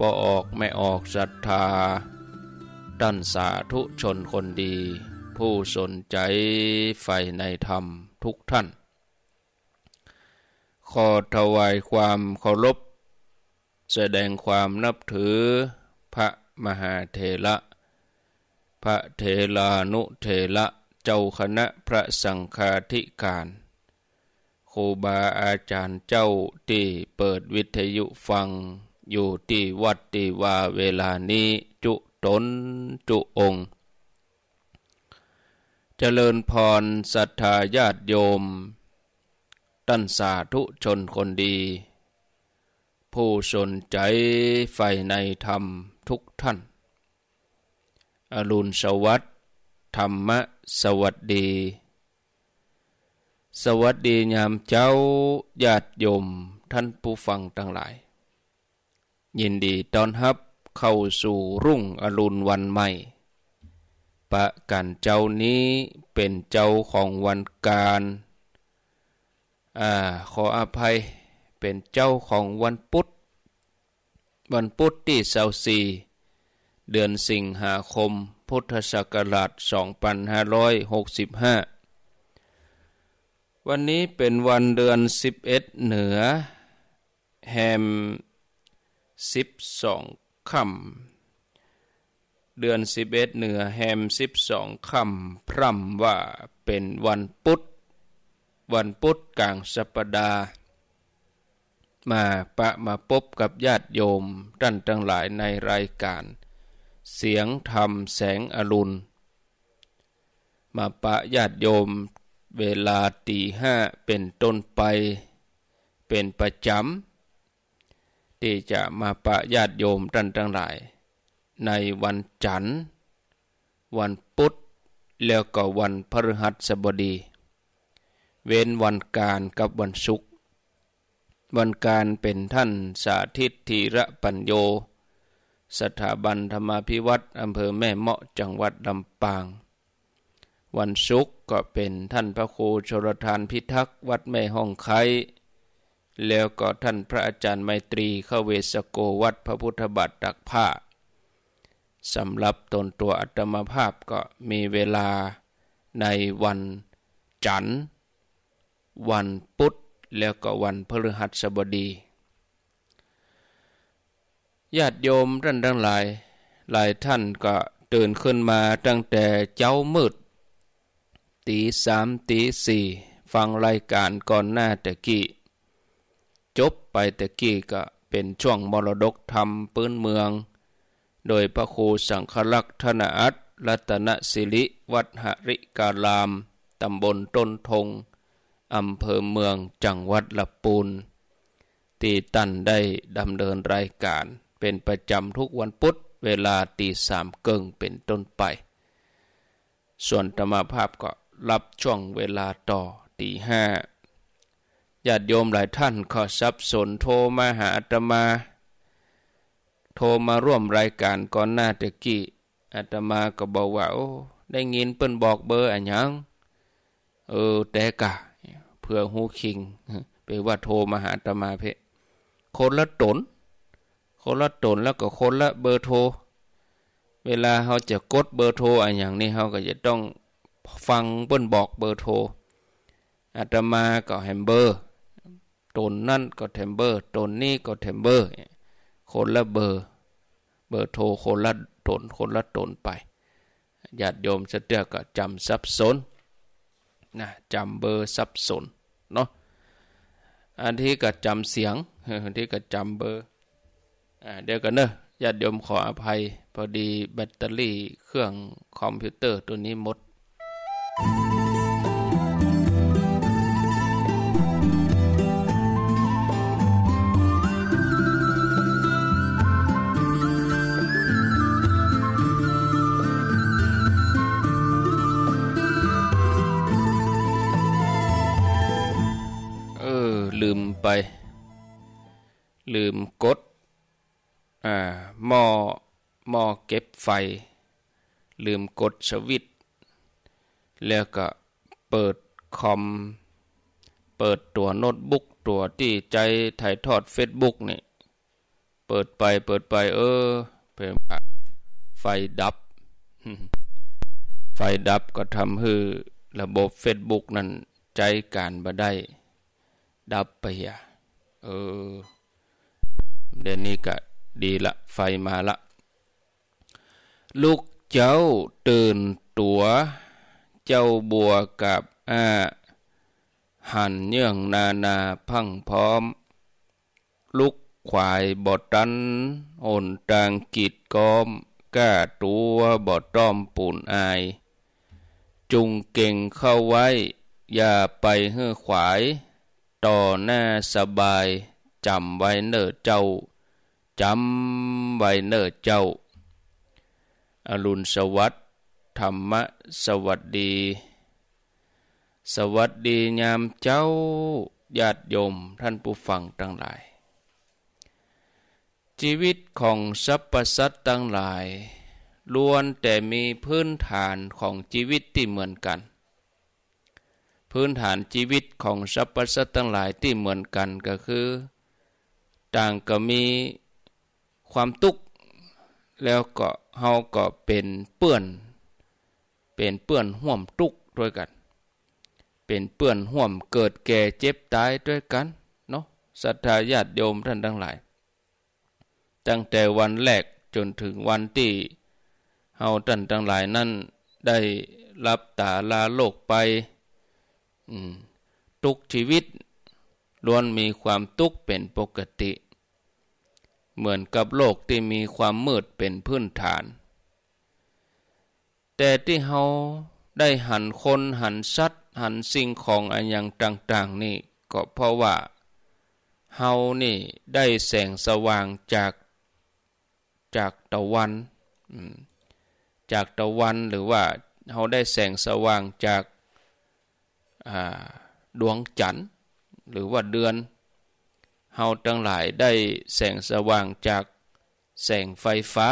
ปออกไม่ออกศรัทธาด้านสาธุชนคนดี ผู้สนใจใฝ่ในธรรมทุกท่าน ขอถวายความเคารพ แสดงความนับถือพระมหาเถระ พระเถลานุเถระเจ้าคณะพระสังฆาธิการครูบาอาจารย์เจ้าที่เปิดวิทยุฟัง อยู่ที่วัดที่ว่าเวลานี้จุตนจุองค์เจริญพรศรัทธาญาติโยมตั้นสาธุชนคนดี ผู้สนใจใฝ่ในธรรมทุกท่าน อรุณสวัสดิ์ธรรมสวัสดี สวัสดียามเจ้าญาติโยมท่านผู้ฟังทั้งหลาย ยินดีต้อนรับเข้าสู่รุ่งอรุณวันใหม่ประกันเจ้านี้เป็นเจ้าของวันการอ่าขออภัยเป็นเจ้าของวันพุธวันพุธที่เสาสี่เดือนสิงหาคม พุทธศักราช 2565 วันนี้เป็นวันเดือน 11 เหนือแฮม 12ค่ำเดือน11เอ็ดเหนือแฮม12ค่ำพร่ำว่าเป็นวันพุธวันพุธกลางสัปดาห์ มาปะมาพบกับญาติโยมท่านทั้งหลายในรายการ เสียงธรรมแสงอรุณ มาปะญาติโยมเวลาตีห้าเป็นต้นไป เป็นประจำ ที่จะมาปะญาติโยมท่านทั้งหลาย ในวันจันทร์ วันพุธแล้วก็วันพฤหัสบดี เว้นวันการกับวันศุกร์วันการเป็นท่านสาธิตธีระปัญโย สถาบันธรรมาภิวัตรอำเภอแม่เมาะจังหวัดลำปาง วันศุกร์ก็เป็นท่านพระครูชรทานพิทักษ์วัดแม่ห้องไค แล้วก็ท่านพระอาจารย์ไมตรีเข้าเวสโกวัดพระพุทธบาทตักผ้าสำหรับตนตัวอัตมาภาพก็มีเวลาในวันจันทร์ วันพุธแล้วก็วันพฤหัสบดีญาติโยมท่านทั้งหลาย หลายท่านก็ตื่นขึ้นมาตั้งแต่เจ้ามืด ตีสามตีสี่ฟังรายการก่อนหน้าตะกี้ จบไปตะกี้ก็เป็นช่วงมรดกธรรมปื้นเมือง โดยพระครูสังฆลักษณอัตรัตนสิริวัดหริการาม ตำบลต้นทง อำเภอเมืองจังหวัดละปูนตีตันได้ดำเนินรายการเป็นประจำทุกวันพุธเวลาตีสามเกิงเป็นต้นไป ส่วนธรรมภาพก็รับช่วงเวลาต่อตีห้า ญาติโยมหลายท่านขอสับสนโทรมาหาอาตมา โทรมาร่วมรายการก่อนหน้าตะกี้อาตมาก็บอกว่าโอ้ได้ยินเปิ้นบอกเบอร์อันยังเออแต่กะเพื่อหูคิงไปว่าโทรมาหาอาตมาเพะคนละตน คนละตนแล้วก็คนละเบอร์โทร เวลาเขาจะกดเบอร์โทรอะไรอย่างนี้เขาก็จะต้องฟังเปิ้นบอกเบอร์โทรอาตมาก็แฮมเบอร์ ตนนั่นก็แฮมเบอร์ตนนี้ก็แฮมเบอร์คนละเบอร์ เบอร์โทรคนละตนคนละตนไปญาติโยมเสตียก็จำสับสนนะจำเบอร์สับสนเนาะอันที่ก็จำเสียงอันที่ก็จำเบอร์เดี๋ยวกันเนอะญาติโยมขออภัย พอดีแบตเตอรี่เครื่องคอมพิวเตอร์ตัวนี้หมดลื ลืมกดอ่าหม้อหม้อเก็บไฟ ลืมกดสวิตแล้วก็เปิดคอม เปิดตัวโน้ตบุ๊กตัวที่ใจถ่ายทอดเฟซบุ๊กนี่ เปิดไปเปิดไปเออเป็นไฟดับ ไฟดับก็ทำให้ระบบเฟซบุ๊กนั้นใจการบ่ได้ ดับไปอะเออ เดี๋ยวนี้ก็ดีละไฟมาละ ลูกเจ้าตื่นตัว เจ้าบัวกับอาหันเยื่องนานาพังพร้อม ลุกขวายบอดันโอนตางกิดกอมก้าตัวบอดต้อมปูนอาย จุงเก่งเข้าไว้ อย่าไปเฮือขวาย ต่อหน้าสบาย จำไว้เนอเจ้าจำไว้เนอเจ้า อรุณสวัสดิ์ธรรมสวัสดี สวัสดียามเจ้าญาติโยมท่านผู้ฟังทั้งหลาย ชีวิตของสรรพสัตว์ทั้งหลายล้วนแต่มีพื้นฐานของชีวิตที่เหมือนกัน พื้นฐานชีวิตของสรรพสัตว์ทั้งหลายที่เหมือนกันก็คือ ต่างก็มีความทุกข์แล้วก็เฮาก็เป็นเปื้อน เป็นเปื้อนห่วมทุกข์ด้วยกัน เป็นเปื้อนห่วมเกิดแก่เจ็บตายด้วยกันเนาะศรัทธาญาติโยมท่านทั้งหลาย ตั้งแต่วันแรกจนถึงวันที่เฮาท่านทั้งหลายนั้นได้รับตาลาโลกไปทุกชีวิต ล้วนมีความทุกข์เป็นปกติ เหมือนกับโลกที่มีความมืดเป็นพื้นฐาน แต่ที่เฮาได้หันคนหันสัตว์หันสิ่งของอันยังต่าง ๆ นี่ก็เพราะว่าเฮานี่ได้แสงสว่างจากจากตะวัน จากตะวันหรือว่าเราได้แสงสว่างจากดวงจันทร์ หรือว่าเดือนเฮาทั้งหลายได้แสงสว่างจากแสงไฟฟ้า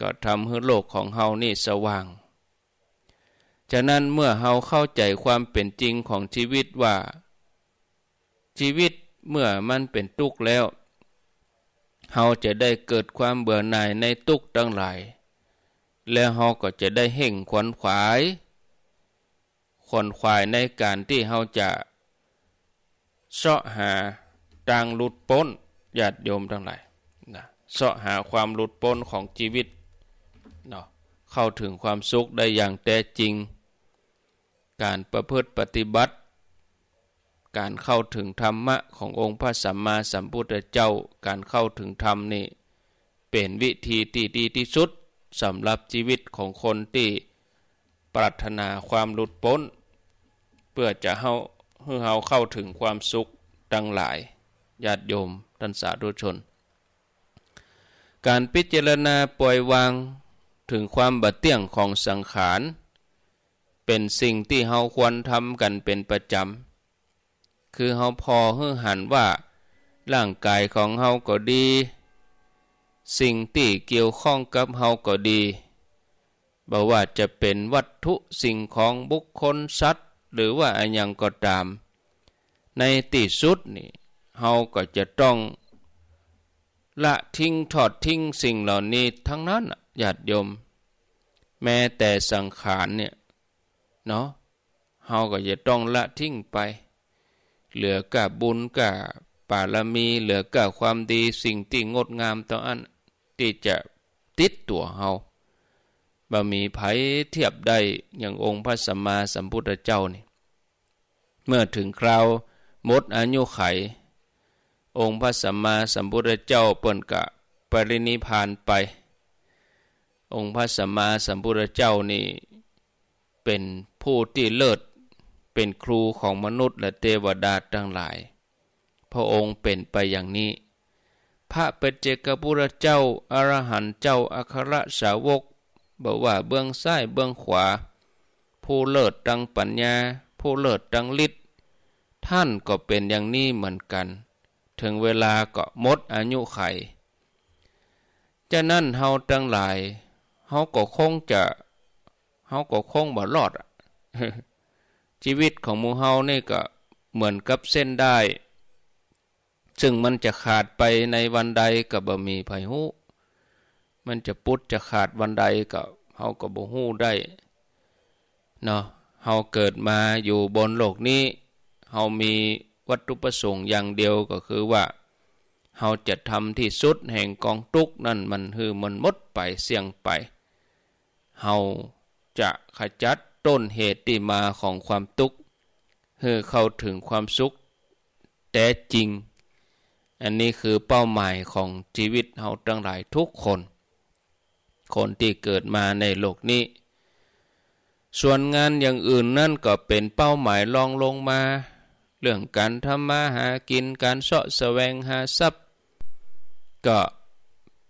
ก็ทำให้โลกของเฮานี่สว่าง ฉะนั้นเมื่อเฮาเข้าใจความเป็นจริงของชีวิตว่า ชีวิตเมื่อมันเป็นทุกข์แล้วเฮาจะได้เกิดความเบื่อหน่ายในทุกข์ทั้งหลาย แล้วเฮาก็จะได้เห่งขวนขวายขวนขวายในการที่เฮาจะ เสาะหาทางหลุดพ้นญาติโยมทั้งหลายนะเสาะหาความหลุดพ้นของชีวิตเนาะเข้าถึงความสุขได้อย่างแท้จริง การประพฤติปฏิบัติ การเข้าถึงธรรมะขององค์พระสัมมาสัมพุทธเจ้า การเข้าถึงธรรมนี่เป็นวิธีที่ดีที่สุดสำหรับชีวิตของคนที่ปรารถนาความหลุดพ้น เพื่อจะเฮา เพื่อเฮาเข้าถึงความสุขดังหลายญาติโยมท่านสาธุชน การพิจารณาปล่อยวางถึงความบัดเตี้ยงของสังขารเป็นสิ่งที่เฮาควรทำกันเป็นประจำ คือเฮาพอเฮือหันว่า ร่างกายของเฮาก็ดี สิ่งที่เกี่ยวข้องกับเฮาก็ดีบอกว่าจะเป็นวัตถุสิ่งของบุคคลสัตว์ หรือว่าอันยังก็ตาม ในที่สุดนี่เฮาก็จะต้องละทิ้งถอดทิ้งสิ่งเหล่านี้ทั้งนั้นญาติโยม แม้แต่สังขารเนี่ยเนาะเฮาก็จะต้องละทิ้งไป เหลือกับบุญกับปารมีเหลือกับความดีสิ่งที่งดงามต่ออันที่จะติดตัวเฮา บ่มีไผเทียบได้อย่างองค์พระสัมมาสัมพุทธเจ้านี่ เมื่อถึงคราวมดอายุไข องค์พระสัมมาสัมพุทธเจ้าเปิ่นกะปรินิพานไป องค์พระสัมมาสัมพุทธเจ้านี่ เป็นผู้ที่เลิศเป็นครูของมนุษย์และเทวดาทั้งหลาย พระองค์เป็นไปอย่างนี้ พระเปเจกบุรเจ้าอรหันต์เจ้าอัครสาวก บอกว่าเบื้องซ้ายเบื้องขวา ผู้เลิศดังปัญญา ผู้เลิศดังฤทธิ์ท่านก็เป็นอย่างนี้เหมือนกัน ถึงเวลาก็มดอายุไขจะนั่นเฮาทั้งหลายเฮาก็คงจะเฮาก็คงบ่รอดชีวิตของมูเฮานี่ก็เหมือนกับเส้นได้ ซึ่งมันจะขาดไปในวันใดกับบะมีไผหู มันจะปุดจะขาดวันใดก็เฮาก็บ่ฮู้ได้เนาะเฮาเกิดมาอยู่บนโลกนี้เฮามีวัตถุประสงค์อย่างเดียวก็คือว่าเฮาจะทำที่สุดแห่งกองทุกนั่นมันคือมันหมดไปเสี่ยงไปเฮาจะขจัดต้นเหตุที่มาของความทุกข์เพื่อเข้าถึงความสุขแต่จริง อันนี้คือเป้าหมายของชีวิตเฮาทั้งหลายทุกคน คนที่เกิดมาในโลกนี้ ส่วนงานอย่างอื่นนั่นก็เป็นเป้าหมายรองลงมา เรื่องการทำมาหากินการเสาะแสวงหาทรัพย์ ก็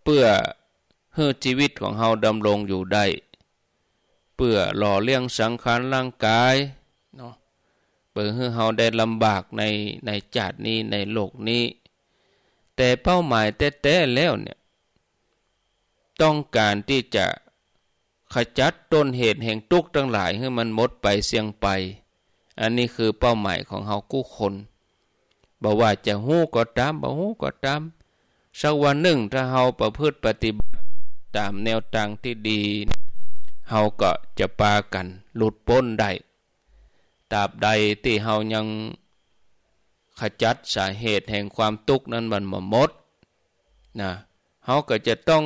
เพื่อให้ชีวิตของเฮาดำรงอยู่ได้เพื่อหล่อเลี้ยงสังขารร่างกายเนาะเพื่อให้เฮาได้ลำบากในในจาดนี้ในโลกนี้ แต่เป้าหมายแต้ๆแล้วเนี่ย ต้องการที่จะขจัดต้นเหตุแห่งทุกข์ทั้งหลายให้มันหมดไปเสียงไป อันนี้คือเป้าหมายของเฮากู้คนบอกว่าจะหู้ก็ตามบ่หู้ก็ตามสักวันหนึ่งถ้าเฮาประพฤติปฏิบัติตามแนวทางที่ดีเฮาก็จะปากันหลุดพ้นได้ตราบใดที่เฮายังขจัดสาเหตุแห่งความทุกข์นั้นมันมาหมดนะเฮาก็จะต้อง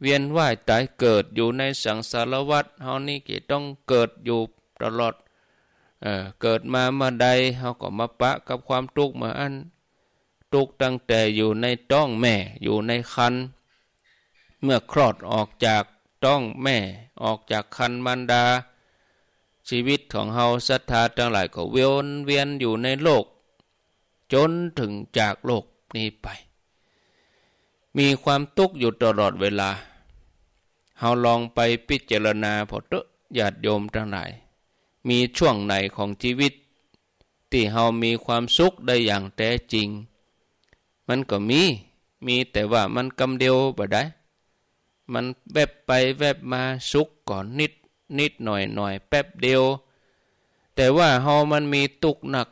เวียนว่ายตายเกิดอยู่ในสังสารวัฏเฮานี่ก็ต้องเกิดอยู่ตลอดเออเกิดมาเมื่อใดเฮาก็มาปะกับความทุกข์มาอันทุกข์ตั้งแต่อยู่ในต้องแม่อยู่ในคันเมื่อคลอดออกจากต้องแม่ออกจากคันมันดา ชีวิตของเฮาศรัทธาทั้งหลายก็เวียนเวียนอยู่ในโลก จนถึงจากโลกนี้ไป มีความทุกข์อยู่ตลอดเวลา เฮาลองไปพิจารณาพอเตญาติโยมทั้งหลาย มีช่วงไหนของชีวิต ที่เฮามีความสุขได้อย่างแท้จริง มันก็มี มีแต่ว่ามันกำเดียวบ่ได้ มันแวบไปแวบมาสุกก่อนนิดนิดหน่อยหน่อยแป๊บเดียว แต่ว่าเฮามันมีตุกหนัก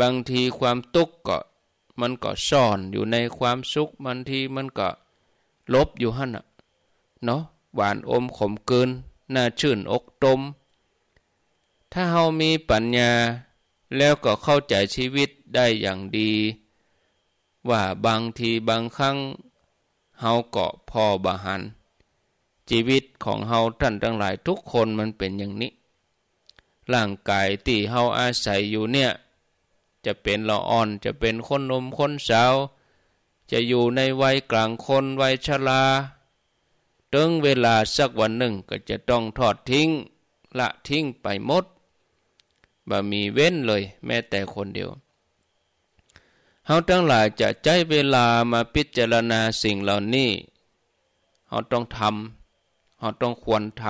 บางทีความตุกก็มันก็ซ่อนอยู่ในความสุขบางทีมันก็ลบอยู่หั่นน่ะ เนาะหวานอมขมเกินน่าชื่นอกตม ถ้าเฮามีปัญญา แล้วก็เข้าใจชีวิตได้อย่างดี ว่าบางทีบางครั้งเฮาเกาะพอบาหัน ชีวิตของเฮาท่านทั้งหลายทุกคนมันเป็นอย่างนี้ ร่างกายที่เฮาอาศัยอยู่เนี่ย จะเป็นละอ่อนจะเป็นคนนมคนสาว จะอยู่ในวัยกลางคนวัยชรา ถึงเวลาสักวันหนึ่งก็จะต้องทอดทิ้ง ละทิ้งไปหมดบ่มีเว้นเลย แม้แต่คนเดียวเฮาทั้งหลายจะใจเวลามาพิจารณาสิ่งเหล่านี้เฮาต้องทำเฮาต้องควรท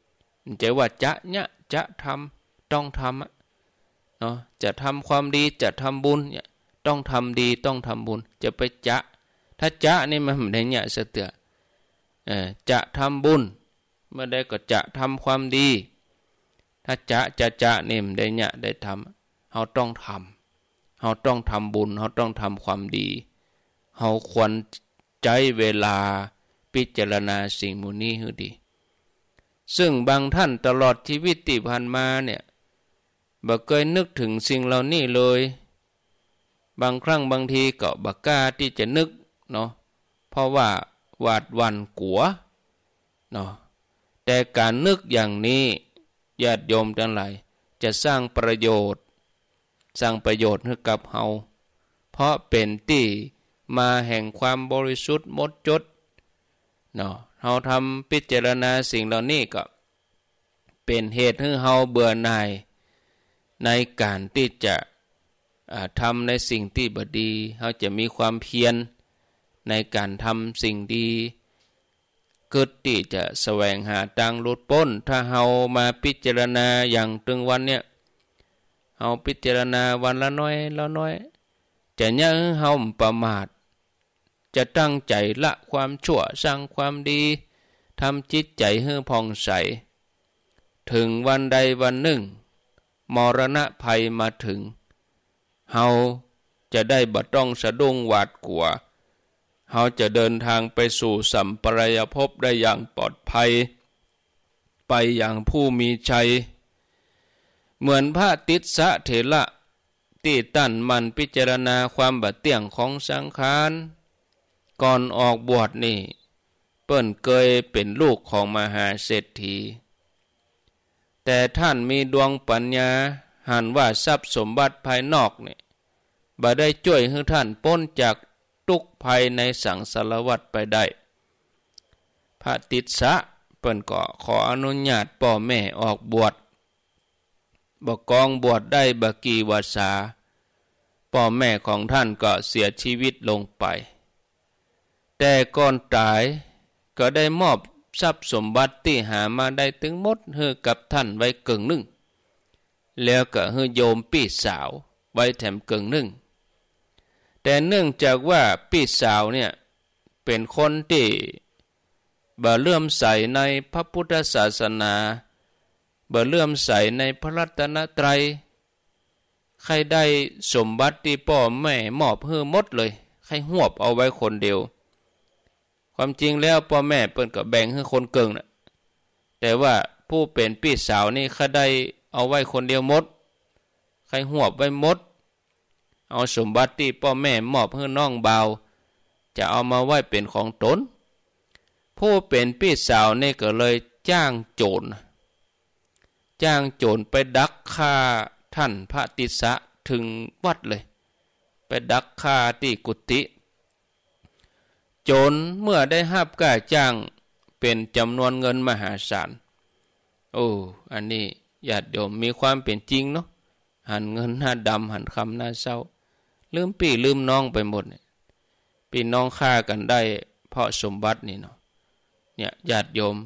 ำจะว่าจะเนี่ยจะทำต้องทำเนาะจะทำความดีจะทำบุญเนี่ยต้องทำดีต้องทำบุญ จะไปจะถ้าจะนี่มันไม่ได้เนี่ยเสือ จะทำบุญ เมื่อใดก็จะทำความดี ถ้าจะจะจะนี่มได้เนี่ยได้ทำเฮาต้องทำเราต้องทำบุญเราต้องทำความดีเราควรใจเวลาพิจารณาสิ่งมูนี้ให้ดี ซึ่งบางท่านตลอดชีวิตที่ผ่านมาเนี่ยบ่เคยนึกถึงสิ่งเหล่านี้เลย บางครั้งบางทีก็บักกล้าที่จะนึกเนาะเพราะว่า หวาดวันกัวเนาะแต่การนึกอย่างนี้ญาติโยมทั้งหลายจะสร้างประโยชน์ สร้างประโยชน์ให้กับเฮาเพราะเป็นที่มาแห่งความบริสุทธิ์มดจดเนาะเฮาทำพิจารณาสิ่งเหล่านี้ก็ เป็นเหตุให้เฮาเบื่อหน่ายในการที่จะทำในสิ่งที่บดีเฮาจะมีความเพียร ในการทำสิ่งดีเกิดที่จะแสวงหาทางลดพ้น ถ้าเฮามาพิจารณาอย่างตึงวันเนี่ยเอาพิจารณาวันละน้อยละน้อยจะยังเฮาประมาท จะตั้งใจละความชั่วสร้างความดีทำจิตใจให้ผ่องใส ถึงวันใดวันหนึ่ง มรณะภัยมาถึง เฮาจะได้บัต้องสะดุ้งหวาดกลัว เขาจะเดินทางไปสู่สัมปรายภพได้อย่างปลอดภัย ไปอย่างผู้มีชัย เหมือนพระติสะเถระที่ตั้นมันพิจารณาความบัดเตี่ยงของสังขาร ก่อนออกบวชนี่ เปิ้นเคยเป็นลูกของมหาเศรษฐี แต่ท่านมีดวงปัญญาหันว่าทรัพย์สมบัติภายนอกเนี่ยบ่ได้ช่วยให้ท่านพ้นจาก ทุกภัยในสังสารวัตไปได้ พระติสะเปิ้นก็ขออนุญาตพ่อแม่ออกบวชบกองบวชได้บกีวาสาพ่อแม่ของท่านก็เสียชีวิตลงไป แต่ก่อนตายก็ได้มอบทรัพย์สมบัติที่หามาได้ถึงหมดให้กับท่านไว้กึ่งหนึ่ง แล้วก็ให้โยมพี่สาวไว้แถมกึ่งหนึ่ง แต่เนื่องจากว่าพี่สาวเนี่ยเป็นคนที่บ่เลื่อมใสในพระพุทธศาสนาบ่เลื่อมใสในพระรัตนตรัย ใครได้สมบัติที่พ่อแม่มอบเพื่อมดเลย ใครหวบเอาไว้คนเดียว ความจริงแล้วพ่อแม่เปิ้นก็แบ่งให้คนเกิงนะแต่ว่าผู้เป็นพี่สาวนี่เขาได้เอาไว้คนเดียวมด ใครหวบไว้มด เอาสมบัติที่พ่อแม่มอบให้น้องเบาจะเอามาไว้เป็นของตน ผู้เป็นพี่สาวนี่ก็เลยจ้างโจร จ้างโจรไปดักฆ่าท่านพระติสะถึงวัดเลย ไปดักฆ่าที่กุฏิโจรเมื่อได้หับก้าจ้างเป็นจำนวนเงินมหาศาล โอ้ อันนี้ญาติโยมมีความเป็นจริงเนาะหันเงินหน้าดำหันคำหน้าเศร้า ลืมพี่ลืมน้องไปหมดเนี่ยพี่น้องฆ่ากันได้ เพราะสมบัตินี่เนาะเนี่ยญาติโยม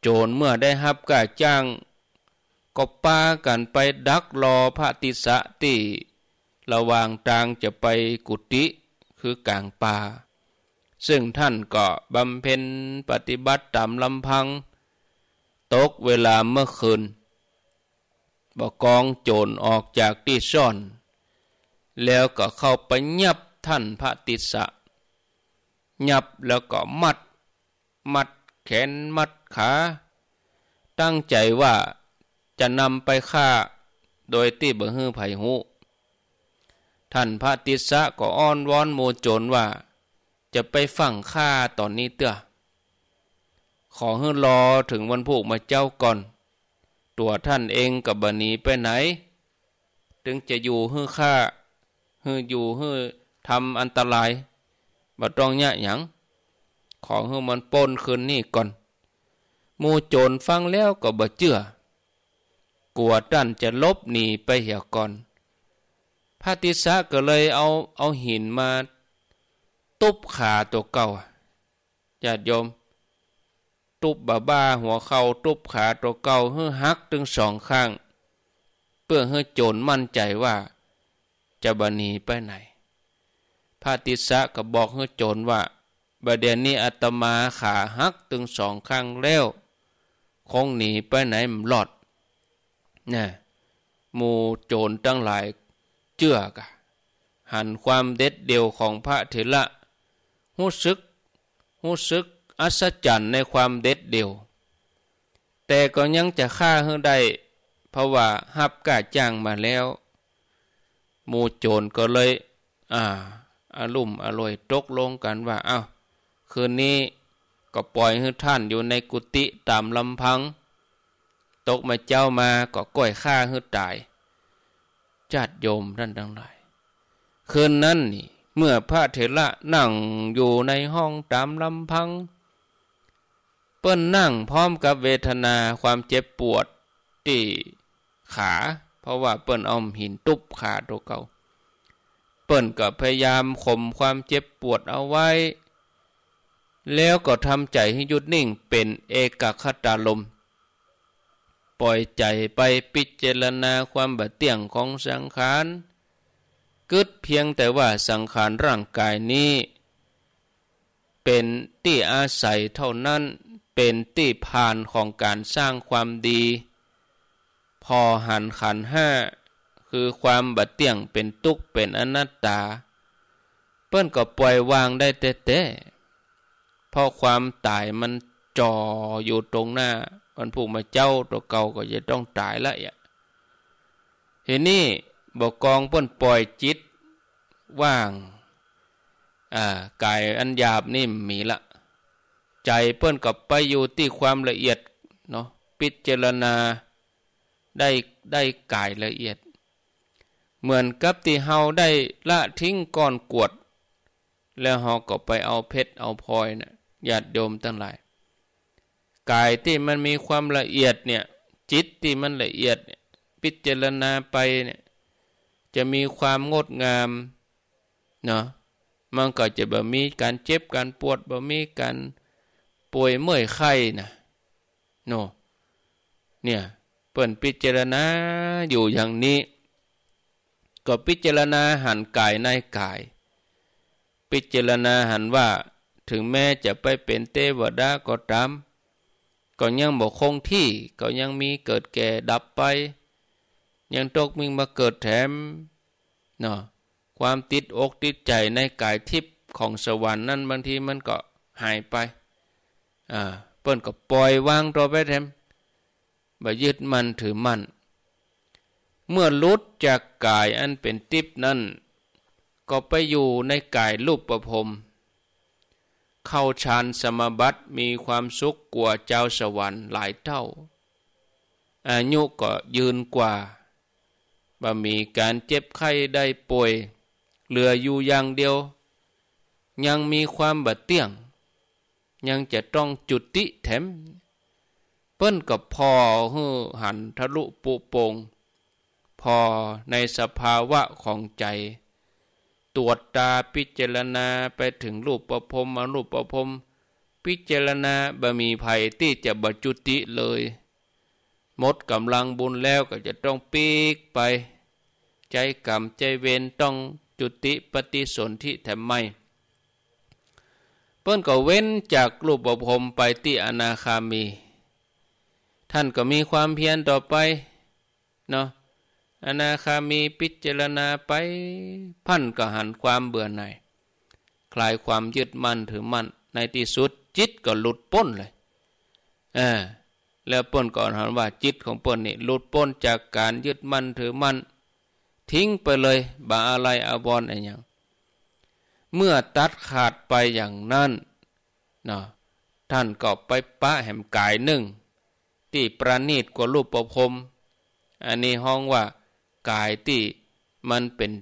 โจรเมื่อได้ฮับกาจ้าง ก็ปากันไปดักรอพระติสะตีระหว่างทางจะไปกุฏิคือกลางป่าซึ่งท่านก็บำเพ็ญปฏิบัติตามลำพัง ตกเวลาเมื่อคืนบกองโจรออกจากที่ซ่อน แล้วก็เข้าไปยับท่านพระติสะยับแล้วก็มัด มัดแขนมัดขา ตั้งใจว่าจะนำไปฆ่า โดยที่บ่ฮือไผหูท่านพระติสะก็อ้อนวอนโมโจรว่า จะไปฝังฆ่าตอนนี้เตื้อขอให้รอถึงวันผูกมาเจ้าก่อน ตัวท่านเองกับบนีไปไหน ถึงจะอยู่ให้ฆ่า ฮืออยู่ฮือทำอันตรายบ่ต้องยะหยังของฮือมันป้นคืนนี่ก่อนมูโจรฟังแล้วก็บ่เชื่อกลัวดันจะลบหนีไปเหี่ยก่อนพระติสะก็เลยเอาเอาหินมาตุบขาตัวเก่าญาติโยม ตุบบาบ้าหัวเข่าตุบขาตัวเก่าเฮือหักถึงสองข้าง เพื่อให้โจรมั่นใจว่า จะบหนีไปไหนพระติสะก็บอกให้โจรว่าบเดียนนี้อาตมาขาหักตึงสองข้างแล้วคงหนีไปไหนมหลอดนะมูโจรตั้งหลายเชื่อกะหันความเด็ดเดียวของพระเถระหู้ซึกหู้ซึกอัศจรรย์ในความเด็ดเดียว แต่ก็ยังจะฆ่าให้ได้ เพราะว่าฮับกาจ้างมาแล้ว มูโจรก็เลยอ่าอารุ่มอร่อยตกลงกันว่าเอา้าคืนนี้ก็ปล่อยให้ท่านอยู่ในกุฏิตามลำพัง ตกมาเจ้ามาก็ก้อยฆ่าให้ตายจัดโยมท่านทั้งหลายคืนนั้นนี่เมื่อพระเถระนั่งอยู่ในห้องตามลำพัง เปิ้นนั่งพร้อมกับเวทนาความเจ็บปวดที่ขา ราะว่าเปิ้นเอาหินตุบขาตัวเก่าเปิ้นก็พยายามข่มความเจ็บปวดเอาไว้ แล้วก็ทำใจให้หยุดนิ่งเป็นเอกคตาลม ปล่อยใจไปพิจารณาความบาดเตียงของสังขารกึดเพียงแต่ว่าสังขารร่างกายนี้ เป็นที่อาศัยเท่านั้นเป็นที่ผ่านของการสร้างความดี พอหันขันห้า คือความบัดเตียงเป็นตุกเป็นอนัตตา เปิ้นก็ปล่อยวางได้แต่แต่เพราะความตายมันจ่ออยู่ตรงหน้ามันผูกมาเจ้าตัวเก่าก็จะต้องตายละอะเห็นนี่บอกกองเปิ้นปล่อยจิตว่างอ่ากายอันหยาบนี่มีละ ใจเปิ้นกับไปอยู่ที่ความละเอียดเนาะพิจารณา ได้ได้กายละเอียด เหมือนกับที่เฮาได้ละทิ้งก้อนกวด แล้วเฮาก็ไปเอาเพชรเอาพลอยนะ่ะญาติโยมทั้งหลาย กายที่มันมีความละเอียดเนี่ยจิตที่มันละเอียดเนี่ยพิจารณาไปเนี่ยจะมีความงดงามเนาะมันก็จะบ่มีการเจ็บการปวดบ่มีการป่วยเมื่อยไข้นะโนเนี่ย ปิ่นพิจารณาอยู่อย่างนี้ ก็พิจารณาหันกายในกาย พิจารณาหันว่า ถึงแม้จะไปเป็นเทวดาก็ตามก็ยังบอกคงที่ก็ยังมีเกิดแก่ดับไป ยังตกมิงมาเกิดแถมเนาะความติดอกติดใจในกายทิพย์ของสวรรค์นั้นบางทีมันก็หายไปอ่าเปิ้นก็ปล่อยวางตัวไปแถม บ่ยึดมันถือมันเมื่อลุดจากกายอันเป็นทิพนั้น ก็ไปอยู่ในกายรูปประพรมเข้าฌานสมบัติมีความสุขกว่าเจ้าสวรรค์หลายเท่า อายุก็ยืนกว่าบ่มีการเจ็บไข้ได้ป่วย เหลืออยู่อย่างเดียว ยังมีความบาดเตี้ยง ยังจะต้องจุดติแถม เปิ้นกับพอฮือหันทะลุปุโปง พอในสภาวะของใจ ตรวจตาพิจารณาไปถึงรูปประพรมอรูปประพรมพิจารณาบะมีภัยที่จะบรจุติเลย หมดกำลังบุญแล้วก็จะต้องปีกไป ใจกรรมใจเวรต้องจุติปฏิสนธิแถมไม่เปิ้นก็เว้นจากรูปประพรมไปที่อนาคามี ท่านก็มีความเพียรต่อไปเนาะอนาคามีพิจารณาไปพันก็หันความเบื่อหน่ายคลายความยึดมั่นถือมั่นในที่สุดจิตก็หลุดพ้นเลยเออแล้วป้นก่อนหันว่าจิตของป้นนี่หลุดพ้นจากการยึดมั่นถือมั่นทิ้งไปเลยบาอะไรอาวรอะไรอย่างเมื่อตัดขาดไปอย่างนั้นนะท่านก็ไปปะแหมกายหนึ่ง ที่ประณีตกว่ารูปประพรมอันนี้ห้องว่ากายที่มันเป็น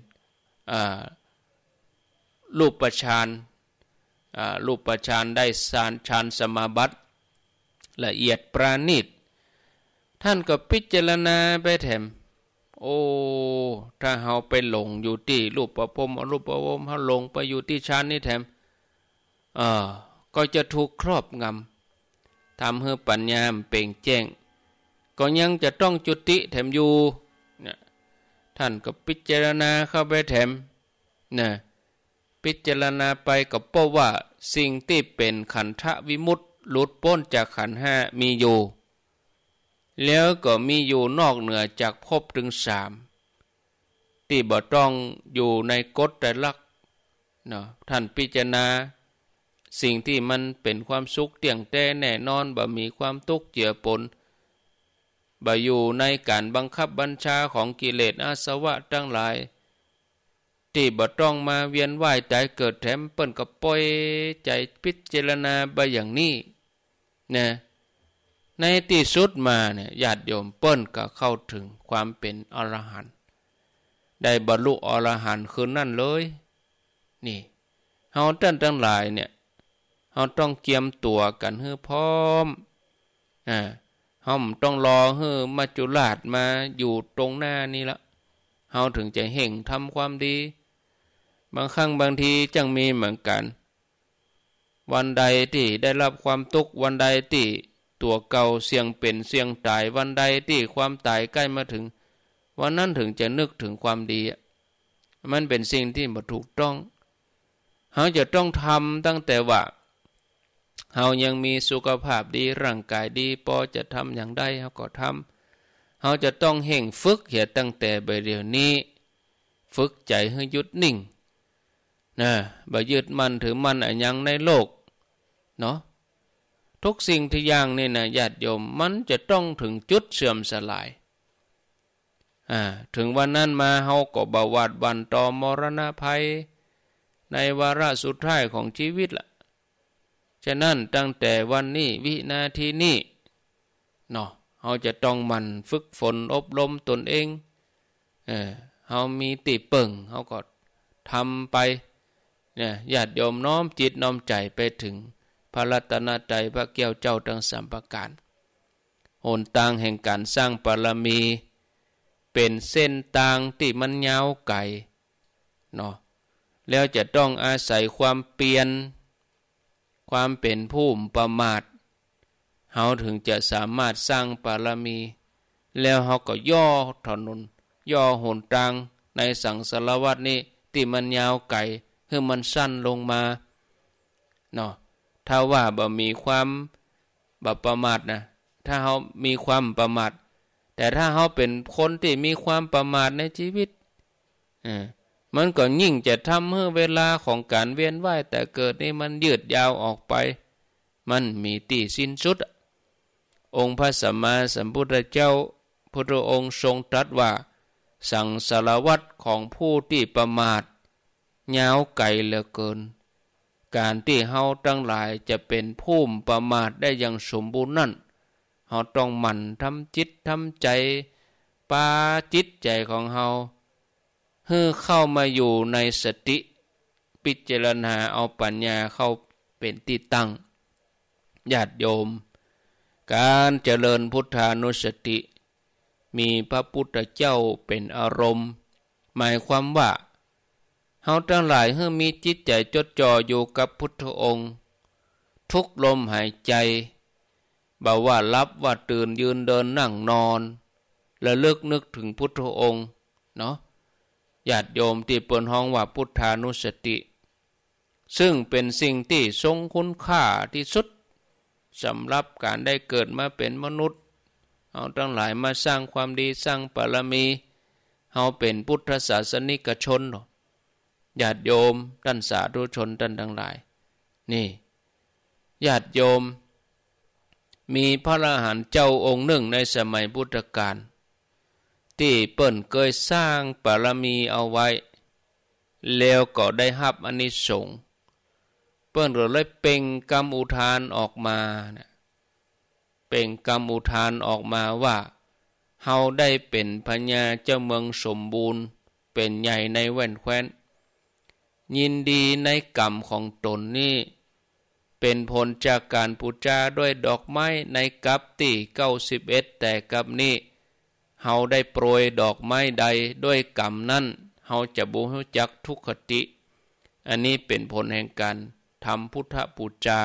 รูปประชานรูปประชานได้สารชานสมาบัติละเอียดประณีต ท่านก็พิจารณาไปแถมโอ้ ถ้าเฮาไปหลงอยู่ที่รูปประพรมรูปประพรมเฮาหลงไปอยู่ที่ชั้นนี้แถมเออก็จะถูกครอบงำ ทำให้ปัญญามเป่งแจ้ง ก็ยังจะต้องจุติแถมอยู่นี่ยท่านก็พิจารณาเข้าไปแถมนะพิจารณาไปก็พบว่าสิ่งที่เป็นขันธวิมุตต์หลุดพ้นจากขันห้ามีอยู่ แล้วก็มีอยู่นอกเหนือจากภพถึงสามที่บ่ต้องอยู่ในกฎแต่ลักเนาะท่านพิจารณา สิ่งที่มันเป็นความสุขเตียงแต่แน่นอนบ่มีความทุกข์เจือปนบ่อยู่ในการบังคับบัญชาของกิเลสอาสวะทั้งหลาย ที่บ่ต้องมาเวียนว่ายใจเกิดแถมเปิ้นก็ปล่อยใจพิจารณาไปอย่างนี้นะในที่สุดมาเนี่ยญาติโยมเปิ้นก็เข้าถึงความเป็นอรหันต์ได้บรรลุอรหันต์คืนนั่นเลย นี่เฮาท่านทั้งหลายเนี่ย เฮาต้องเกียมตัวกันให้พร้อมอ่าเฮาต้องรอให้มาจุลาดมาอยู่ตรงหน้านี่ละเฮาถึงจะเห่งทำความดี บางครั้งบางทีจังมีเหมือนกัน วันใดที่ได้รับความทุกข์วันใดที่ตัวเก่าเสี่ยงเป็นเสี่ยงตายวันใดที่ความตายใกล้มาถึง วันนั้นถึงจะนึกถึงความดี มันเป็นสิ่งที่บ่ถูกต้องเราจะต้องทำตั้งแต่ว่า เรายังมีสุขภาพดีร่างกายดีพอจะทำอย่างใดเราก็ทำเเราจะต้องเห่งฝึกเหียตั้งแต่ใบเดียวนี้ ฝึกใจให้หยุดนิ่งนะบ่ยึดมันถือมันอันยังในโลกเนาะทุกสิ่งที่ย่างนี่นะญาติโยมมันจะต้องถึงจุดเสื่อมสลายอ่าถึงวันนั้นมาเฮาก็บวาดบันต่อมรณะภัย ในวาระสุดท้ายของชีวิตละ่ะ ฉะนั้นตั้งแต่วันนี้วินาทีนี้เนาะเราจะต้องมันฝึกฝนอบรมตนเองเออเรามีติเปิงเขาก็ทำไปเนี่ยญาติโยมน้อมจิตน้อมใจไปถึงพระรัตนตรัยพระเกี่ยวเจ้าทั้งสามประการหนทางแห่งการสร้างปรมี เป็นเส้นทางที่มันยาวไกลเนาะแล้วจะต้องอาศัยความเปลี่ยน ความเป็นผู้ประมาทเฮาถึงจะสามารถสร้างปารมี แล้วเฮาก็ย่อถนน ย่อหนทางในสังสารวัตนี้ที่มันยาวไกลคือมันสั้นลงมาเนาะถ้าว่าบ่มีความบ่ประมาทนะถ้าเฮามีความประมาทแต่ถ้าเฮาเป็นคนที่มีความประมาทในชีวิตอ่า มันก็ยิ่งจะทำให้เวลาของการเวียนว่ายแต่เกิดนี่มันยืดยาวออกไป มันมีตีสิ้นสุด องค์พระสัมมาสัมพุทธเจ้าพุทธองค์ทรงตรัสว่า สังสารวัตของผู้ที่ประมาทยาวไกลเหลือเกิน การที่เฮาตั้งหลายจะเป็นผู้ประมาทได้อย่างสมบูรณ์นั่นเฮาต้องหมั่นทำจิตทำใจปาจิตใจของเฮา เฮือเข้ามาอยู่ในสติ พิจารณาเอาปัญญาเข้าเป็นที่ตั้งญาติโยม การเจริญพุทธานุสติ มีพระพุทธเจ้าเป็นอารมณ์ หมายความว่าเฮาทั้งหลายเมื่อมีจิตใจจดจ่ออยู่กับพุทธองค์ ทุกลมหายใจบ่าว่ารับว่าตื่นยืนเดินนั่งนอน และเลิกนึกถึงพุทธองค์เนาะ ญาติโยมที่เปินห้องว่าพุทธานุสติ ซึ่งเป็นสิ่งที่ทรงคุณค่าที่สุดสำหรับการได้เกิดมาเป็นมนุษย์เอาทั้งหลายมาสร้างความดีสร้างปรมีเอาเป็นพุทธศาสนิกชนญาติโยมท่านสาธุชนท่านทั้งหลาย นี่ญาติโยม มีพระอรหันต์เจ้าองค์หนึ่งในสมัยพุทธกาล ที่เปิ่นเคยสร้างปรมีเอาไว้ แล้วก็ได้รับอันิสงส์เปิ้นก็เลยเป่งกรรมอุทานออกมานะเป่งกรรมอุทานออกมาว่าเฮาได้เป็นพญาเจ้าเมืองสมบูรณ์ เป็นใหญ่ในแว่นแคว้น ยินดีในกรรมของตนนี้เป็นผลจากการปูจาด้วยดอกไม้ในกับตีเก้าสิบเอ็ดแต่กับนี้ เฮาได้โปรยดอกไม้ใดด้วยกรรมนั้นเฮาจะบูฮูจักทุกขติ อันนี้เป็นผลแห่งการทำพุทธปูจา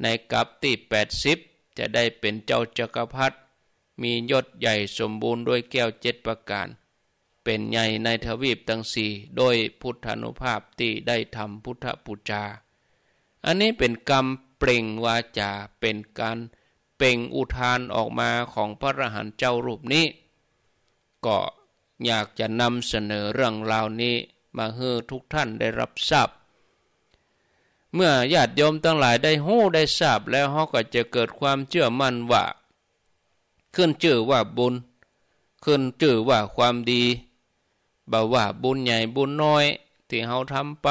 ในกับที่แปดสิบจะได้เป็นเจ้าจักรพรรดิมียศใหญ่สมบูรณ์ด้วยแก้วเจ็ดประการ เป็นใหญ่ในทวีปทั้งสี่โดยพุทธานุภาพที่ได้ทำพุทธปูจา อันนี้เป็นกรรมเปล่งวาจาเป็นการ เป่งอุทานออกมาของพระรหันต์เจ้ารูปนี้ ก็อยากจะนำเสนอเรื่องราวนี้มาให้ทุกท่านได้รับทราบ เมื่อญาติโยมทั้งหลายได้หู้ได้ทราบแล้วเขาก็จะเกิดความเชื่อมั่นว่า ขึ้นชื่อว่าบุญ ขึ้นชื่อว่าความดีบ่าว่าบุญใหญ่บุญน้อย ที่เขาทำไป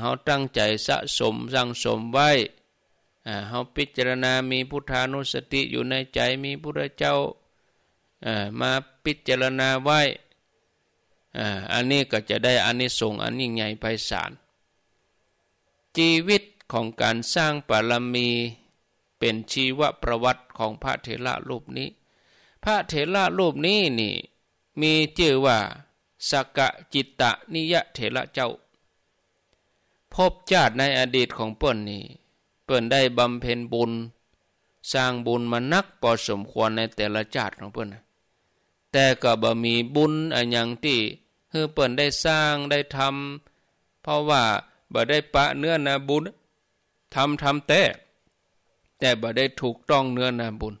เขาตั้งใจสะสมสั่งสมไว้ เขาพิจารณามีพุทธานุสติอยู่ในใจมีพระเจ้ามาพิจารณาไว้อันนี้ก็จะได้อานิสงส์อันยิ่งใหญ่ไพศาลชีวิตของการสร้างปารมีเป็นชีวประวัติของพระเถระรูปนี้ พระเถระรูปนี้นี่มีชื่อว่าสกะจิตตนิยะเถระเจ้า พบชาติในอดีตของเปิ้นนี่ เปิ้นได้บำเพ็ญบุญ สร้างบุญมานักพอสมควรในแต่ละชาติของเปิ้นแต่ก็บ่มีบุญอันยังที่เฮือเปิ้นได้สร้างได้ทำเพราะว่าบ่ได้ปะเนื้อนาบุญทำทำแต่แต่บ่ได้ถูกต้องเนื้อนาบุญ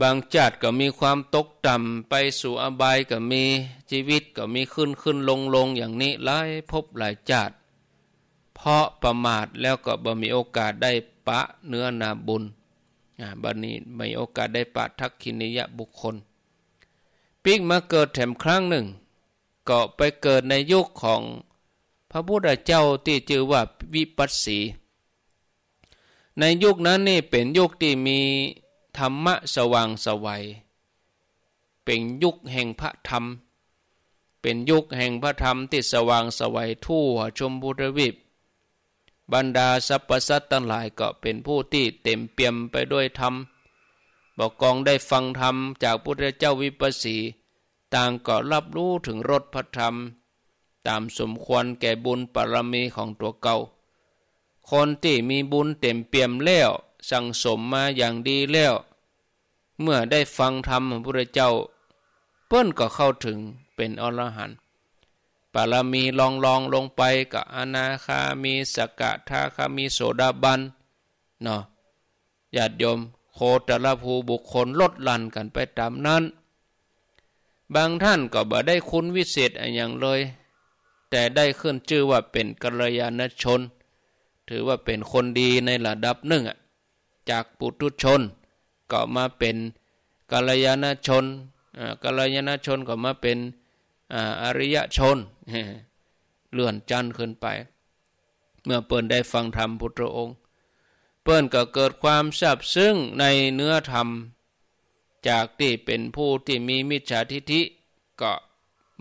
บางจาดก็มีความตกต่ำไปสู่อบายก็มีชีวิตก็มีขึ้นขึ้นลงลงอย่างนี้หลายพบหลายจาด เพราะประมาทแล้วก็บ่มีโอกาสได้ปะเนื้อนาบุญบัดนี้ไม่โอกาสได้ปะทักขินิยบุคคล ปิ๊กมาเกิดแถมครั้งหนึ่ง ก็ไปเกิดในยุคของพระพุทธเจ้าที่ชื่อว่าวิปัสสี ในยุคนั้นนี่เป็นยุคที่มีธรรมะสว่างสวัย เป็นยุคแห่งพระธรรม เป็นยุคแห่งพระธรรมที่สว่างสวัยทั่วชมพูทวีป บรรดาสรรพสัตว์ทั้งหลายก็เป็นผู้ที่เต็มเปี่ยมไปด้วยธรรมบอกกองได้ฟังธรรมจากพุทธเจ้าวิปัสสี ต่างก็รับรู้ถึงรสพระธรรม ตามสมควรแก่บุญปรมีของตัวเก่า คนที่มีบุญเต็มเปี่ยมแล้วสั่งสมมาอย่างดีแล้ว เมื่อได้ฟังธรรมของพระเจ้า เปิ้นก็เข้าถึงเป็นอรหันต์ ปารมีลองลองลงไปกับอนาคามีสกทาคามีโสดาบันเนาะญาติโยมโคตรภูบุคคลลดลันกันไปตามนั้น บางท่านก็บ่ได้คุณวิเศษอย่างเลย แต่ได้ขึ้นชื่อว่าเป็นกัลยาณชน ถือว่าเป็นคนดีในระดับหนึ่งจากปุถุชนก็มาเป็นกัลยาณชนกัลยาณชนก็มาเป็น อริยชนเลื่อนจันขึ้นไป เมื่อเปิ้นได้ฟังธรรมพุทธองค์ เปิ้นก็เกิดความทราบซึ้งในเนื้อธรรม จากที่เป็นผู้ที่มีมิจฉาทิฏฐิก็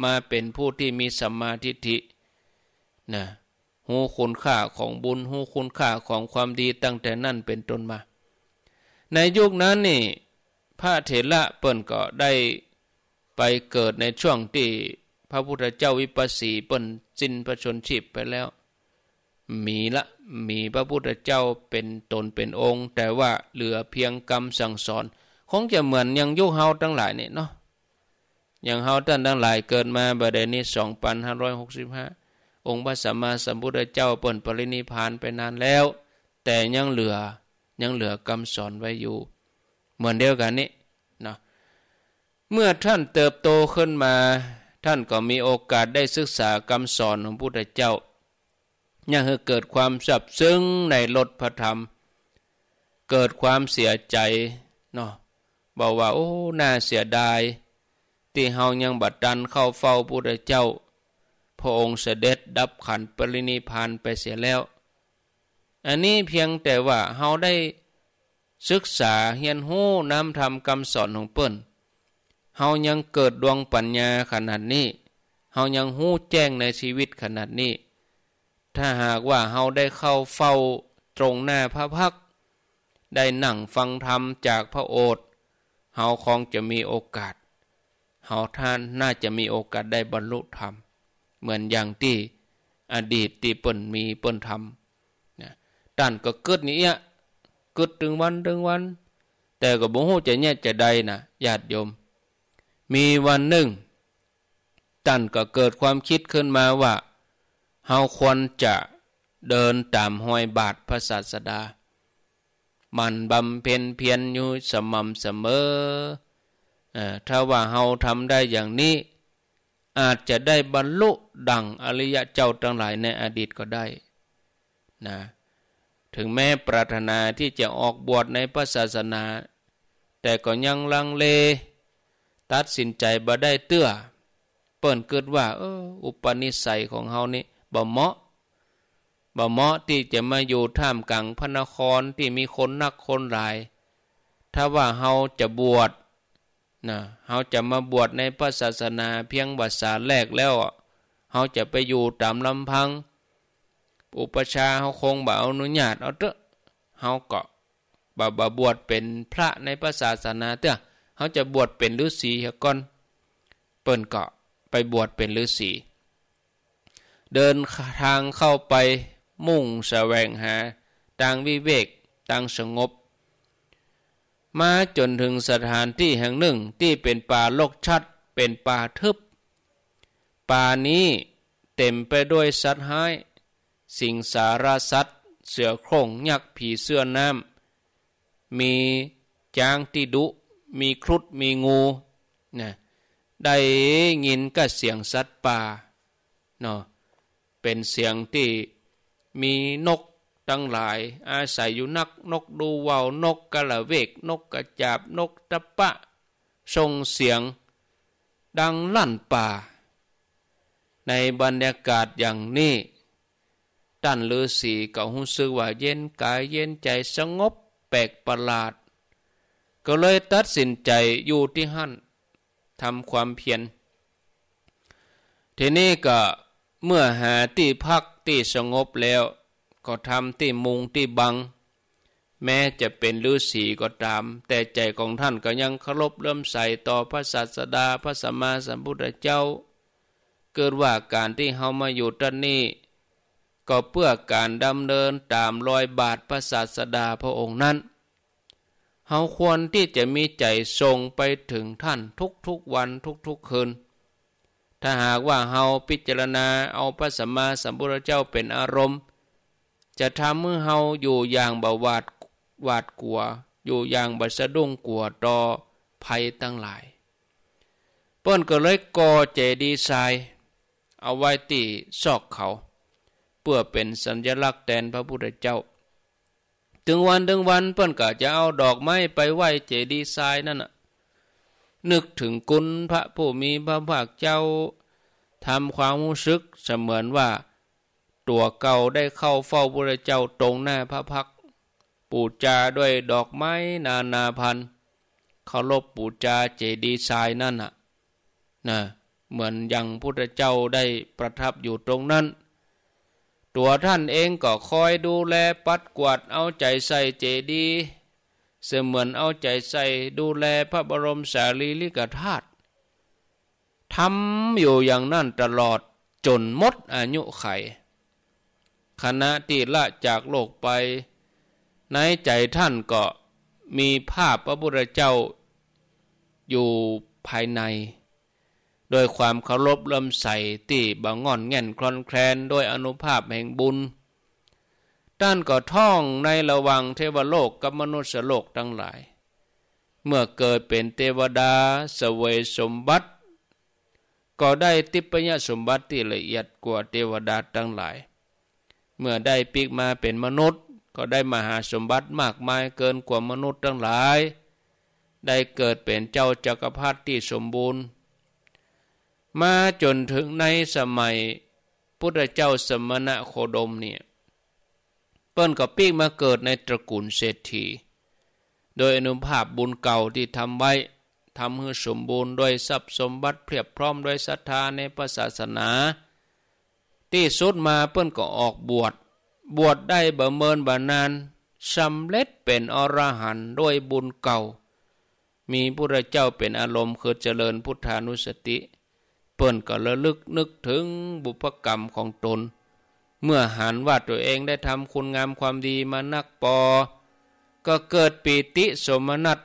มาเป็นผู้ที่มีสัมมาทิฏฐินะหูคุณค่าของบุญหูคุณค่าของความดีตั้งแต่นั่นเป็นต้นมา ในยุคนั้นนี่พระเถระเปิ้นก็ได้ไปเกิดในช่วงที่ พระพุทธเจ้าวิปัสสีเปิ้นสิ้นพระชนชีพไปแล้ว มีละมีพระพุทธเจ้าเป็นตนเป็นองค์ แต่ว่าเหลือเพียงกรรมสั่งสอน คงจะเหมือนยังยุคเฮาทั้งหลายเนี่ยเนาะอย่างเฮาท่านทั้งหลายเกิดมาบัดนี้สองพันห้าร้อยหกสิบห้าองค์พระสัมมาสัมพุทธเจ้าเปิ้นปรินิพานไปนานแล้ว แต่ยังเหลือยังเหลือกรรมสอนไว้อยู่ เหมือนเดียวกันนี่เนาะเมื่อท่านเติบโตขึ้นมา ท่านก็มีโอกาสได้ศึกษาคำสอนของพุทธเจ้ายังให้เกิดความสับซึ้งในรถพระธรรม เกิดความเสียใจเนาะบอกว่าโอ้น่าเสียดาย ที่เฮายังบัดดันเข้าเฝ้าพุทธเจ้า พระองค์เสด็จดับขันปรินิพานไปเสียแล้ว อันนี้เพียงแต่ว่าเฮาได้ศึกษาเฮียนหู้นำทำคำสอนของเปิ้น เฮายังเกิดดวงปัญญาขนาดนี้ เฮายังหู้แจ้งในชีวิตขนาดนี้ ถ้าหากว่าเฮาได้เข้าเฝ้าตรงหน้าพระพัก ได้นั่งฟังธรรมจากพระโอษฐ์ เฮาคงจะมีโอกาส เฮาท่านน่าจะมีโอกาสได้บรรลุธรรม เหมือนอย่างที่อดีตที่เปิ้นมีเปิ้นทำนะท่านก็เกิดนี้อะเกิดถึงวันถึงวัน แต่ก็บ่ฮู้จะแย่จะใดนะญาติโยม มีวันหนึ่งตันก็เกิดความคิดขึ้นมาว่าเฮาควรจะเดินตามห้อยบาทพระศาสดา มันบำเพ็ญเพียรอยู่สม่ำเสมอถ้าว่าเฮาทำได้อย่างนี้ อาจจะได้บรรลุดังอริยะเจ้าทั้งหลายในอดีตก็ได้นะถึงแม้ปรารถนาที่จะออกบวชในพระศาสนา แต่ก็ยังลังเล ตัดสินใจบ่ได้เตื้อเปิ่นเกิดว่า เออ อุปนิสัยของเฮานี่บ่เหมาะบ่เหมาะที่จะมาอยู่ท่ามกลางพระนครที่มีคนนักคนหลาย ถ้าว่าเฮาจะบวชนะเฮาจะมาบวชในพระศาสนาเพียงบัษาแรกแล้วเฮาจะไปอยู่ตามลำพัง อุปชาเฮาคงบ่อนุญาตเอาเถอะเฮาก็บ่บ่บวชเป็นพระในพระศาสนาเถอะ เขาจะบวชเป็นฤาษีก่อน เปิ้นก็ไปบวชเป็นฤาษีเดินทางเข้าไปมุ่งแสวงหาต่างวิเวกต่างสงบ มาจนถึงสถานที่แห่งหนึ่งที่เป็นป่าโลกชัดเป็นป่าทึบ ป่านี้เต็มไปด้วยสัตว์หาย สิงสารสัตว์ เสือโคร่งยักษ์ผีเสื้อน้ำมีจางที่ดุ มีครุฑมีงูนะได้ยินก็เสียงสัตว์ป่าเนาะเป็นเสียงที่มีนกตั้งหลาย อาศัยอยู่นักนกดูวาวนกกะละเวก นกกระจาบนกตะปะส่งเสียงดังลั่นป่า ในบรรยากาศอย่างนี้ท่านฤาษีก็รู้สึกว่าเย็นกายเย็นใจสงบแปลกประหลาด ก็เลยตัดสินใจอยู่ที่หั่นทำความเพียรทีนี้ก็เมื่อหาที่พักที่สงบแล้ว ก็ทำที่มุงที่บัง แม้จะเป็นฤาษีก็ตาม แต่ใจของท่านก็ยังเคารพเริ่มใส่ต่อพระศาสดาพระสัมมาสัมพุทธเจ้า เกิดว่าการที่เฮามาอยู่ตอนนี้ก็เพื่อการดำเนินตามรอยบาทพระศาสดาพระองค์นั้น เฮาควรที่จะมีใจทรงไปถึงท่านทุกๆวันทุกๆคืน ถ้าหากว่าเฮาพิจารณาเอาพระสัมมาสัมพุทธเจ้าเป็นอารมณ์ จะทำเมื่อเฮาอยู่อย่างบาวาดหวาดกลัว อยู่อย่างบัสะดุ้งกลัวต่อภัยตั้งหลายเปิ้นก็เลยก่อเจดีย์ทราย เอาไว้ตีซอกเขา เพื่อเป็นสัญลักษณ์แทนพระพุทธเจ้า ถึงวันถึงวันเปิ้นก็จะเอาดอกไม้ไปไหว้เจดีย์ทรายนั่นน่ะนึกถึงกุณพระผู้มีพระภาคเจ้าทำความรู้สึกเสมือนว่า ตัวเก่าได้เข้าเฝ้าพระเจ้าตรงหน้าพระพักปูจาด้วยดอกไม้นานาพันเคารพปูจาเจดีย์ทรายนั่นน่ะนะเหมือนอย่างพุทธเจ้าได้ประทับอยู่ตรงนั้น ตัวท่านเองก็คอยดูแลปัดกวาดเอาใจใส่เจดีเสมือนเอาใจใส่ดูแลพระบรมสารีริกธาตุทำอยู่อย่างนั้นตลอดจนมดอายุไข คณะที่ละจากโลกไป ในใจท่านก็มีภาพพระพุทธเจ้าอยู่ภายใน โดยความเคารพเริ่มใส่ที่บางง่อนแง่นคลอนแคลนโดยอนุภาพแห่งบุญด้านก็ท่องในระวังเทวโลกกับมนุษยโลกทั้งหลาย เมื่อเกิดเป็นเทวดาสวยสมบัติ ก็ได้ติปยสมบัติที่ละเอียดกว่าเทวดาทั้งหลาย เมื่อได้ปิกมาเป็นมนุษย์ ก็ได้มหาสมบัติมากมายเกินกว่ามนุษย์ทั้งหลาย ได้เกิดเป็นเจ้าจักรพรรดิที่สมบูรณ์ มาจนถึงในสมัยพุทธเจ้าสมณะโคดมเนี่ยเปิ้นก็ปีกมาเกิดในตระกูลเศรษฐี โดยอนุภาพบุญเก่าที่ทำไว้ทำให้สมบูรณ์ด้วยทรัพย์สมบัติเพียบพร้อมด้วยศรัทธาในพระศาสนา ที่สุดมาเปิ้นก็ออกบวช บวชได้บะเมินบานานสำเร็จเป็นอรหันต์ด้วยบุญเก่า มีพระเจ้าเป็นอารมณ์คือเจริญพุทธานุสติ เปิ้นก็ระลึกนึกถึงบุพกรรมของตน เมื่อหันว่าตัวเองได้ทำคุณงามความดีมานักปอ ก็เกิดปีติสมนัต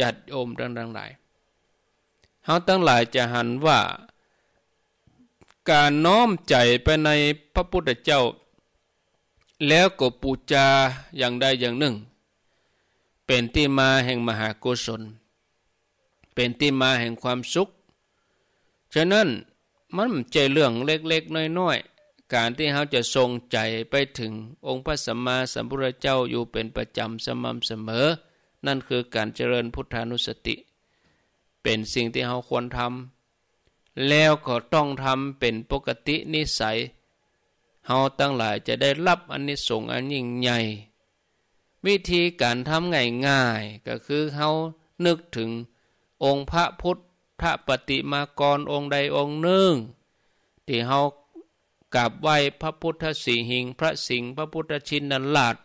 ญาติโยมทั้งทั้งหลายเฮาทั้งหลายจะหันว่า การน้อมใจไปในพระพุทธเจ้า แล้วก็ปูจาอย่างใดอย่างหนึ่ง เป็นที่มาแห่งมหากุศล เป็นที่มาแห่งความสุข ฉะนั้นมันใจเรื่องเล็กๆน้อยๆการที่เขาจะทรงใจไปถึงองค์พระสัมมาสัมพุทธเจ้าอยู่เป็นประจำสม่ำเสมอ นั่นคือการเจริญพุทธานุสติ เป็นสิ่งที่เขาควรทำแล้วก็ต้องทำเป็นปกตินิสัยเขาตั้งหลายจะได้รับอันนิสงส์อันยิ่งใหญ่ วิธีการทำง่ายๆก็คือเขานึกถึงองค์พระพุทธ พระปฏิมากรองค์ใดองค์หนึ่ง ที่เฮากราบไหว้พระพุทธสีหิง พระสิงห์พระพุทธชินนลาด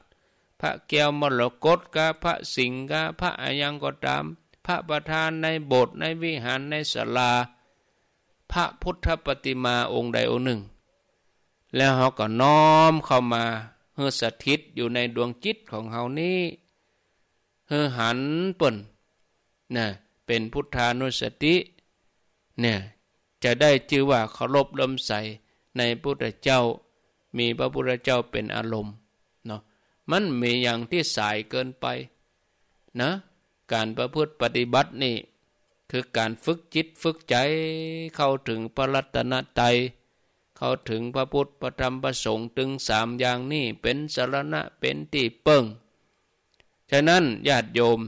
พระแก้วมรกตกาพระสิงห์กาพระอายังก็ตาม พระประธานในโบสถ์ในวิหารในศาลา พระพุทธปฏิมาองค์ใดองค์หนึ่ง แล้วเขาก็น้อมเข้ามาเฮือสถิตอยู่ในดวงจิตของเขานี้เฮือหันเปิ่นนะ เป็นพุทธานุสติเนี่ยจะได้ชื่อว่าเคารพลมใสในพุทธเจ้า มีพระพุทธเจ้าเป็นอารมณ์เนาะมันมีอย่างที่สายเกินไปนะการประพฤติปฏิบัตินี่คือการฝึกจิตฝึกใจเข้าถึงพระรัตนตรัยเข้าถึงพระพุทธพระธรรมพระสงฆ์ถึงสามอย่างนี้เป็นสารณะเป็นที่เปิงฉะนั้นญาติโยม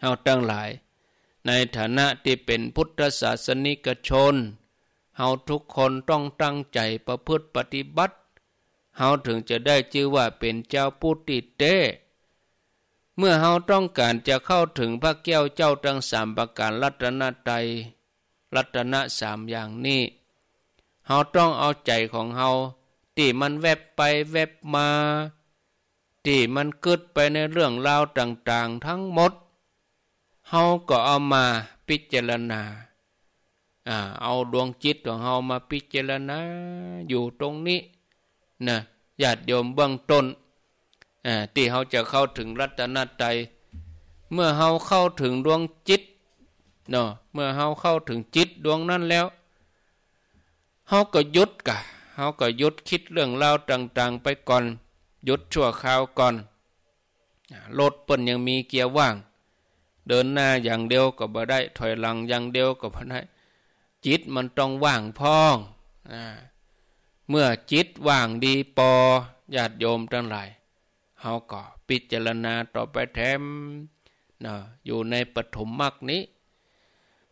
เอาตั้งหลาย ในฐานะที่เป็นพุทธศาสนิกชนเฮาทุกคนต้องตั้งใจประพฤติปฏิบัติเฮาถึงจะได้ชื่อว่าเป็นเจ้าปุติเตเมื่อเฮาต้องการจะเข้าถึงพระแก้วเจ้าทั้งสามประการรัตนตรัยรัตนะสามอย่างนี้เฮาต้องเอาใจของเฮาที่มันแวบไปแวบมาที่มันเกิดไปในเรื่องราวต่าง ๆ ทั้งหมด เฮาก็เอามาพิจารณาเอาดวงจิตของเฮามาพิจารณาอยู่ตรงนี้นะญาติโยมเบื้องต้นที่เขาจะเข้าถึงรัตนตรัยเมื่อเฮาเข้าถึงดวงจิตเนาะเมื่อเฮาเข้าถึงจิตดวงนั้นแล้วเฮาก็ยุดกะเฮาก็ยุดคิดเรื่องราวต่าง ๆ ไปก่อนยุดชั่วคราวก่อนรถเปิ้นยังมีเกียร์ว่าง เดินหน้าอย่างเดียวก็บ่ได้ ถอยหลังอย่างเดียวก็บ่ได้ จิตมันต้องว่างพองเมื่อจิตว่างดีปอญาติโยมทั้งหลายเฮาก็พิจารณาต่อไปแถมนะอยู่ในปฐมมรรคนี้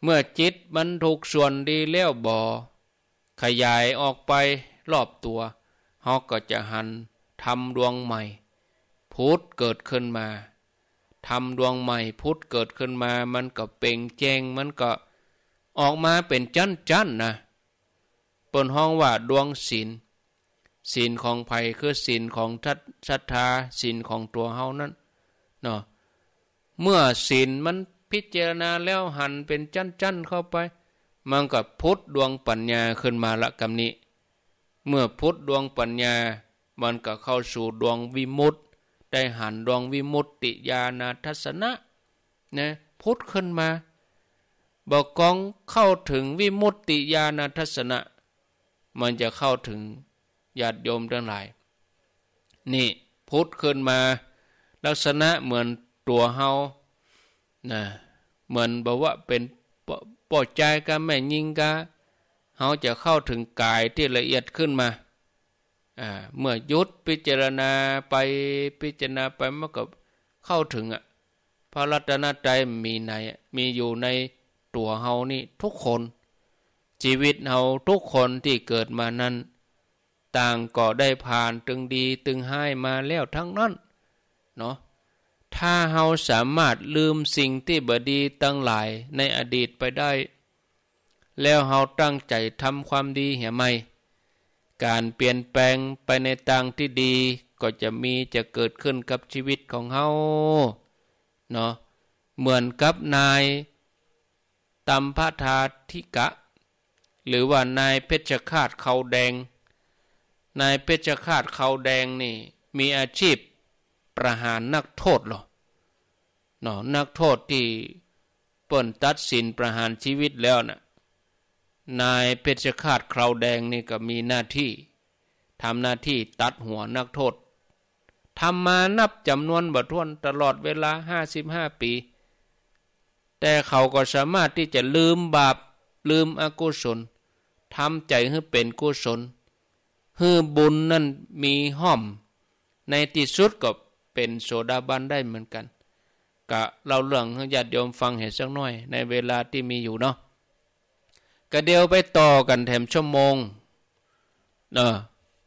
เมื่อจิตมันถูกส่วนดีแล้วบ่ขยายออกไปรอบตัวเฮาก็จะหันทำดวงใหม่พุทธเกิดขึ้นมา ทำดวงใหม่พุทธเกิดขึ้นมา มันก็เป่งแจงมันก็ออกมาเป็นจันจันนะเปินห้องว่าดวงศีลศีลของภัยคือศีลของทัศธาศีลของตัวเฮานั้นเนาะเมื่อศีลมันพิจารณาแล้วหันเป็นจันจันเข้าไป มันก็พุทธดวงปัญญาขึ้นมาละกำนี้ เมื่อพุทธดวงปัญญา มันก็เข้าสู่ดวงวิมุตติ ได้หันดวงวิมุตติญาณทัศนะนะพุทธขึ้นมา บอกกองเข้าถึงวิมุตติญาณทัศนะ มันจะเข้าถึงญาติโยมทั้งหลาย นี่พุทธขึ้นมา ลักษณะเหมือนตัวเฮานะเหมือนบอกว่าเป็นปอดใจกันแม่ยิงกะเฮาจะเข้าถึงกายที่ละเอียดขึ้นมา เมื่อยุดพิจารณาไปพิจารณาไปมันก็เข้าถึงอะพระรัตนตรัยมีในมีอยู่ในตัวเฮานี่ทุกคน ชีวิตเฮาทุกคนที่เกิดมานั้น ต่างก็ได้ผ่านตึงดีตึงให้มาแล้วทั้งนั้นเนาะถ้าเฮาสามารถลืมสิ่งที่บดีตั้งหลายในอดีตไปได้ แล้วเฮาตั้งใจทำความดีเหี่ยไหม การเปลี่ยนแปลงไปในทางที่ดี ก็จะมีจะเกิดขึ้นกับชีวิตของเฮาเนาะเหมือนกับนายตัมพทาธิกะ หรือว่านายเพชรคาดเขาแดง นายเพชรคาดเขาแดงนี่ มีอาชีพประหารนักโทษหรอเนาะนักโทษที่เปิ่นตัดสินประหารชีวิตแล้วนะ่ะ นายเพชรคาดเขาวแดงนี่ก็มีหน้าที่ทำหน้าที่ตัดหัวนักโทษทำมานับจำนวนบัทวนตลอดเวลาห้าสิบห้าปี แต่เขาก็สามารถที่จะลืมบาปลืมอกุศลทำใจให้เป็นกุศลให้บุญนั่นมีห้อม ในที่สุดก็เป็นโสดาบันได้เหมือนกัน กะเราเรื่องญาติโยมฟังเห็นสักหน่อย ในเวลาที่มีอยู่เนาะ กระเดียวไปต่อกันแถมชั่วโมงเนอะ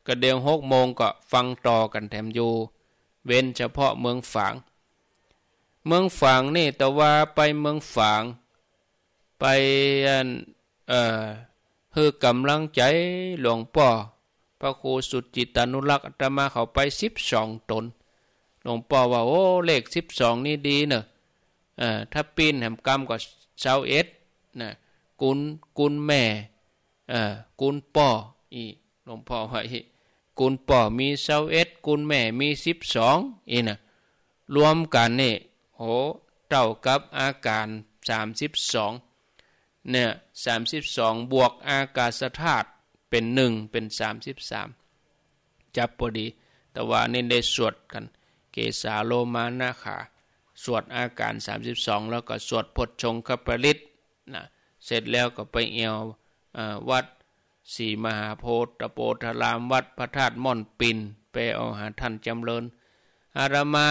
กระเดียวหกโมงก็ฟังต่อกันแถมอยู่ เว้นเฉพาะเมืองฝาง เมืองฝางนี่แต่ว่าไปเมืองฝาง ไปเอ่อคือกำลังใจหลวงพ่อพระครูสุจิตานุรักษ์อาตมาเขาไปสิบสองตน หลวงพ่อว่าโอ้เลขสิบสองนี่ดีเนอะเอ่อถ้าปีนแหมกรรมก็เช้าเอ็ดนะ กุลกุลแม่เอ่อกุลป่ออีหลวงพ่อว่าอีกุลป่อมีเช้าเอ็ดกุลแม่มีสิบสองอีนะรวมกันนี่โหเท่ากับอาการสามสิบสองเนี่ยสามสิบสองบวกอากาศธาตุเป็นหนึ่งเป็นสามสิบสามจับพอดี แต่ว่านี่ได้สวดกัน เกสาโลมานาขา สวดอาการ 32 แล้วก็สวดพดชงคปริตนะ เสร็จแล้วก็ไปเอววัดสีมหาโพธิโปธารามวัดพระธาตุม่อนปินไปเอาหาท่านจำเริญอารามา